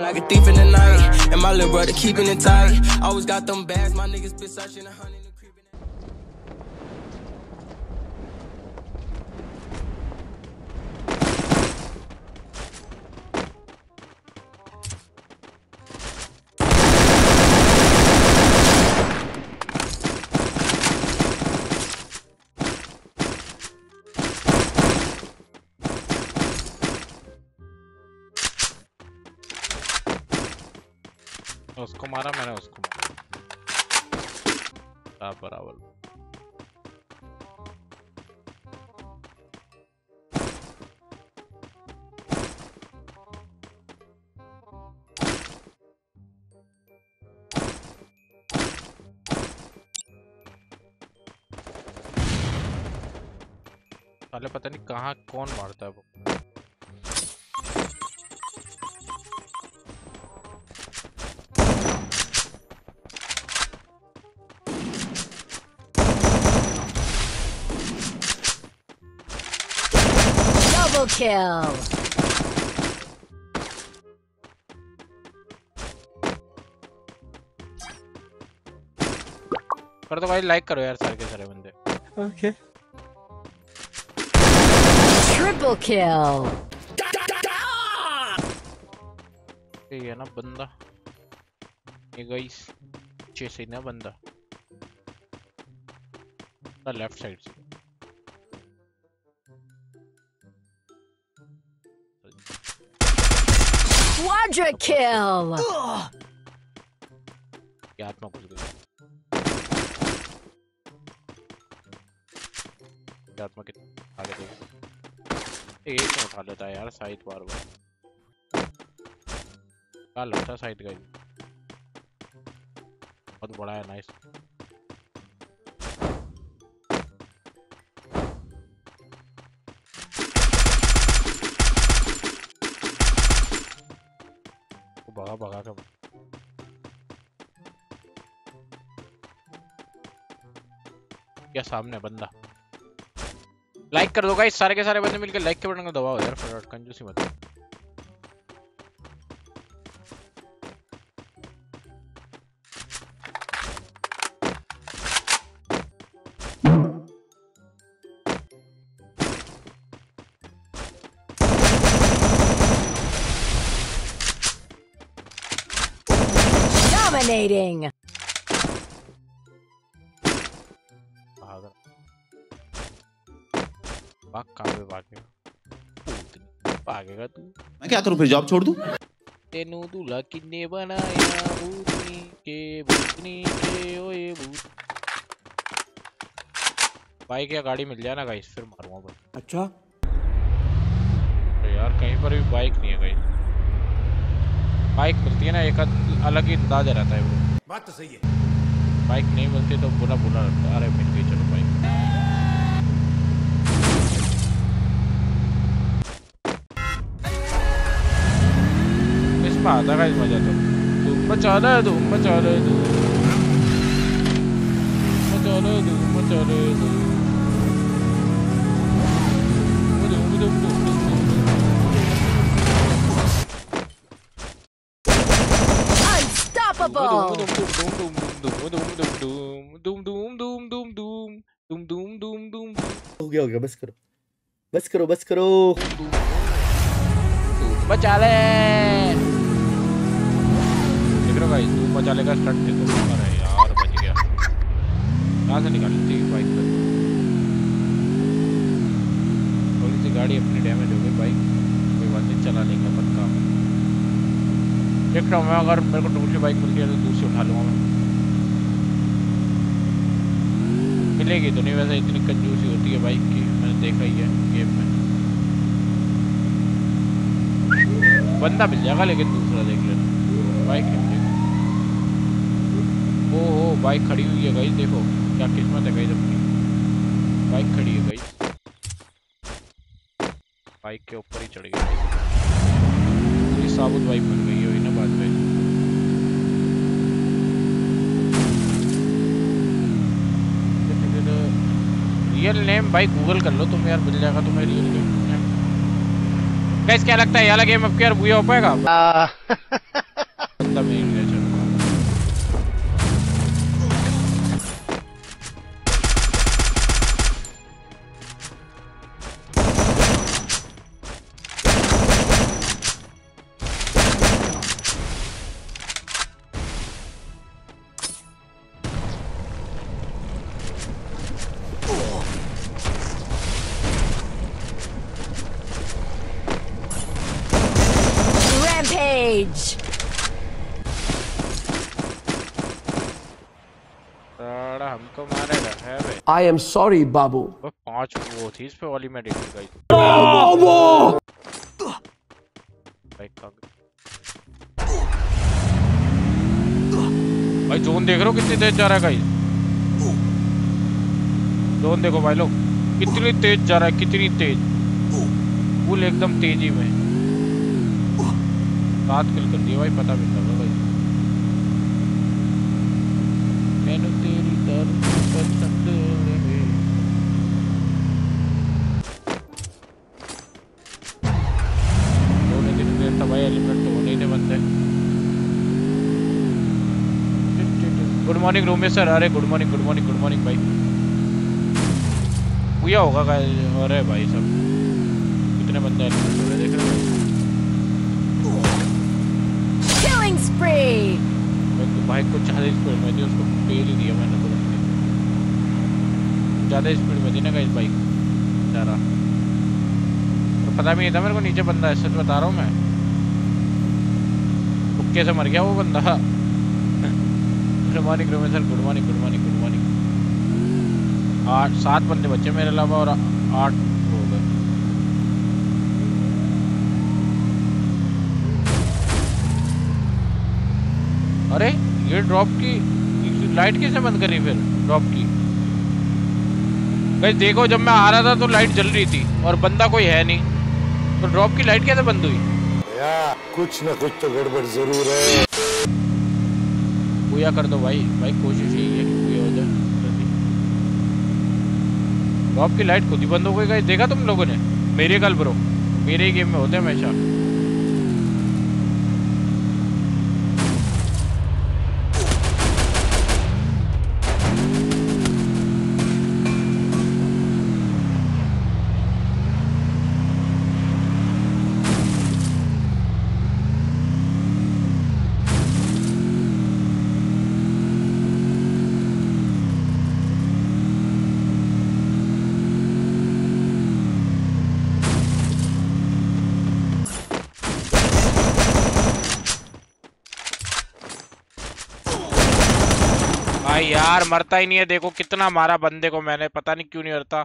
Like a thief in the night, and my little brother keeping it tight. Always got them bags, my niggas been searching a hundred. उसको मारा मैंने उसको मारा बराबर। साले पता नहीं कहाँ कौन मारता है वो। Double kill. कर दो भाई लाइक करो यार सारे के सारे बंदे Okay. Triple kill. ये है ना बंदा ये गाइस पीछे से ना बंदा लेफ़्ट साइड से Quadra kill. ये हाथ में घुस गई ये हाथ में कितने आगे देख एक में उठा लेता है यार साइड बार बार क्या लगता है साइड का बहुत बड़ा है नाइस भगा कर क्या सामने बंदा? लाइक कर दो गाइस सारे के सारे बंदे मिलकर लाइक के बटन को दबाओ यार, फटाफट, कंजूसी मत Dominating. भाग भाग कहाँ पे भागेगा भागेगा तू मैं क्या करूँ फिर जॉब छोड़ दूँ? तेनू दूल्हा किन्ने बनाया भूतनी के भूतनी के ओए भूत बाइक या गाड़ी मिल जाए ना गाइस फिर मारूँगा अच्छा। तो यार कहीं पर भी बाइक नहीं है गाइस बाइक मिलती है ना एक अलग ही अंदाज रहता है वो। बात तो सही है। बाइक नहीं मिलती तो बुरा बुरा लगता अरे मिल गई चलो बाइक। इसमें आता है मज़ा तो। धूम मचा ले धूम मचा ले धूम। मचा ले धूम मचा धूम धूम। हो हो गया बस करो बस करो बस करो बचा ले हो तू लेगा यार बच गया से बाइक पे थोड़ी सी गाड़ी अपनी डैमेज हो गई बाइक कोई बात नहीं चलाने का पक्का देख रहा हूँ मैं, अगर मेरे को दूसरी बाइक मिलती है तो दूसरी उठा लूँगा मैं। मिलेगी तो नहीं, वैसे इतनी कंजूसी होती है बाइक की, मैंने देखा ही है गेम में। बंदा मिल जाएगा लेकिन दूसरा देख लेना। बाइक ओ ओ बाइक खड़ी हुई है गाइस देखो, क्या किस्मत है गाइस अपनी। बाइक खड़ी है गाइस बाइक के ऊपर ही चढ़ गई साबुत बाइक बन गई है। में रियल नेम भाई गूगल कर लो तुम यार मिल जाएगा तुम्हें रियल नेम गाइस क्या लगता है ये वाला गेम अब क्या बुआ हो पाएगा मतलब साला हमको मारेगा है बे I am sorry, Babu. वो पाँच वो थी इस पे वाली मैं देखी गाइस बाइक का भाई जोन देख रहे हो कितनी तेज जा रहा है गाइस जोन देखो भाई लोग कितनी तेज जा रहा है कितनी तेज। फुल एकदम तेज़ी में। सात किल कर दिया भाई पता भी नहीं लगा भाई। मैंने तेरी पसंद देर ही बंदे। गुड मॉर्निंग रूम में सर अरे good morning good morning good morning भाई। भैया होगा अरे भाई सब कितने बंदे एलिमेंट देख रहे हो। भाई को ज़्यादा स्पीड में थी उसको फेल ही दिया मैंने तुरंत ज़्यादा स्पीड में थी ना गाइस बाइक। ज़्यादा। और पता भी नहीं था मेरे को नीचे बंदा है, सच बता रहा हूँ मैं। तुक्के से मर गया वो बंदा। Good morning रोमे sir good morning good morning good morning आठ, सात बंदे बच्चे मेरे अलावा और आठ हो गए। अरे! ये ड्रॉप की लाइट कैसे बंद करी फिर? ड्रॉप की। भाई देखो जब मैं आ रहा था तो लाइट जल रही थी और बंदा कोई है नहीं। तो ड्रॉप की लाइट कैसे बंद हुई? कुछ ना कुछ तो गड़बड़ ज़रूर है। पूजा कर दो भाई। भाई कोशिश यही है कि पूजा हो जाए। ड्रॉप की लाइट खुद ही बंद हो गई। देखा तुम लोगों ने? मेरे कल ब्रो मेरे ही गेम में होते हैं हमेशा। यार, मरता ही नहीं है। देखो कितना मारा बंदे को मैंने, पता नहीं क्यों नहीं मरता।